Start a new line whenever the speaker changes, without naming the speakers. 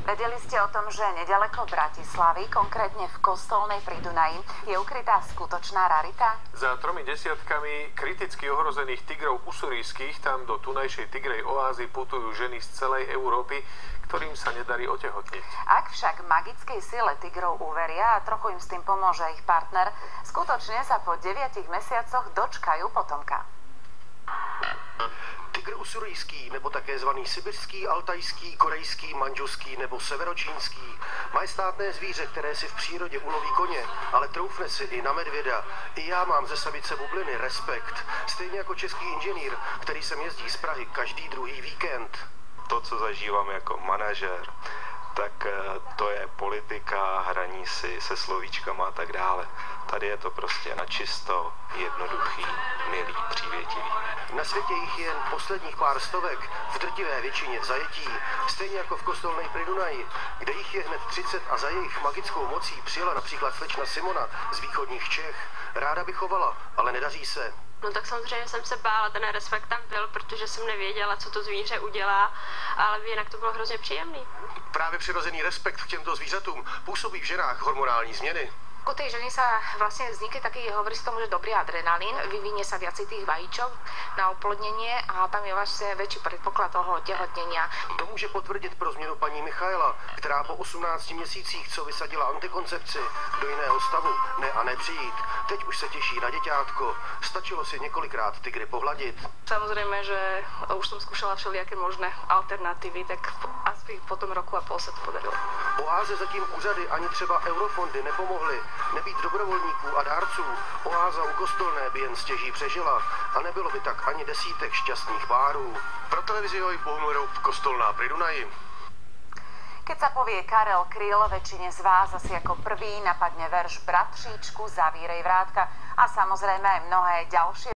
Vedeli ste o tom, že nedaleko Bratislavy, konkrétne v Kostolnej pri Dunaji, je ukrytá skutočná rarita?
Za tromi desiatkami kriticky ohrozených tigrov usurijských tam do tunajšej tigrej oázy putujú ženy z celej Európy, ktorým sa nedarí otehotniť.
Ak však magickej sile tigrov uveria a trochu im s tým pomôže ich partner, skutočne sa po 9 mesiacoch dočkajú potomka.
Tygr usurijský, nebo také zvaný sibirský, altajský, korejský, manžuský nebo severočínský. Majestátné zvíře, které si v přírodě uloví koně, ale troufne si i na medvěda. I já mám ze samice bubliny respekt. Stejně jako český inženýr, který sem jezdí z Prahy každý druhý víkend.
To, co zažívám jako manažer, tak eh, to je politika, hraní si se slovíčkama a tak dále. Tady je to prostě na čisto, jednoduchý, milý, přívětivý.
Na světě jich je jen posledních pár stovek, v drtivé většině v zajetí, stejně jako v kostolnej pri Dunaji, kde jich je hned 30 a za jejich magickou mocí přijela například slečna Simona z východních Čech. Ráda by chovala, ale nedaří se.
No tak samozřejmě jsem se bála, ten respekt tam byl, protože jsem nevěděla, co to zvíře udělá, ale jinak to bylo hrozně příjemný.
Právě přirozený respekt k těmto zvířatům působí v ženách hormonální změny.
U tej ženy sa vlastne vznikne taký, hovorí sa tomu, že dobrý adrenalín, vyvinie sa viacej tých vajíčok na oplodnenie a tam je vlastne väčší predpoklad toho tehotnenia.
To může potvrdit pro změnu paní Michaela, která po 18 měsících, co vysadila antikoncepci, do jiného stavu, ne a nepřijít. Teď už se těší na děťátko. Stačilo si několikrát tygry pohladit.
Samozrejme, že už som skúšala všelijaké možné alternatívy, tak asi po tom roku a pol sa to podarilo.
Oáze zatím úřady ani třeba eurofondy nepomohly. Nebýt dobrovolníků a dárců, oáza u kostolné by jen stěží přežila a nebylo by tak ani desítek šťastných párů. Pro televizi Joj Bohumorov kostolná pri Dunaji.
Keď sa povie Karel Kryl, väčšine z vás asi ako prvý napadne verš Bratříčku, zavírej vrátka a samozrejme aj mnohé ďalšie